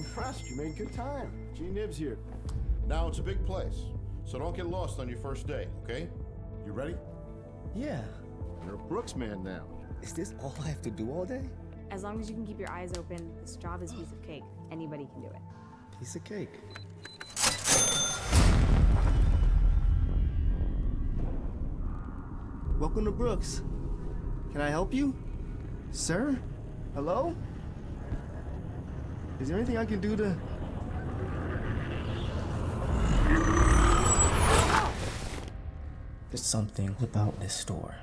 fast. You made good time. G Nibs here. Now it's a big place, so don't get lost on your first day, okay? You ready? Yeah. You're a Brooks man now. Is this all I have to do all day? As long as you can keep your eyes open, this job is a piece of cake. Anybody can do it. Piece of cake. Welcome to Brooks. Can I help you? Sir? Hello? Is there anything I can do to... There's something about this store.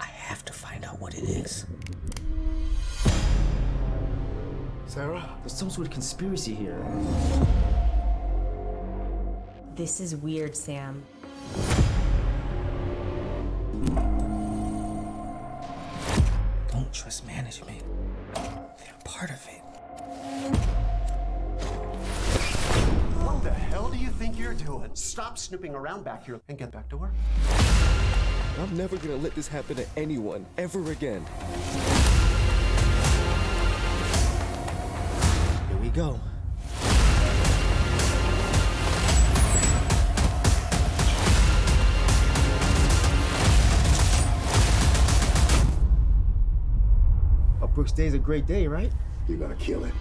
I have to find out what it is. Sarah? There's some sort of conspiracy here. This is weird, Sam. Don't trust management. They're part of it. You're doing? Uh, stop snooping around back here and get back to work. I'm never gonna let this happen to anyone ever again. Here we go. A Brooks Day's a great day, right? You're gonna kill it.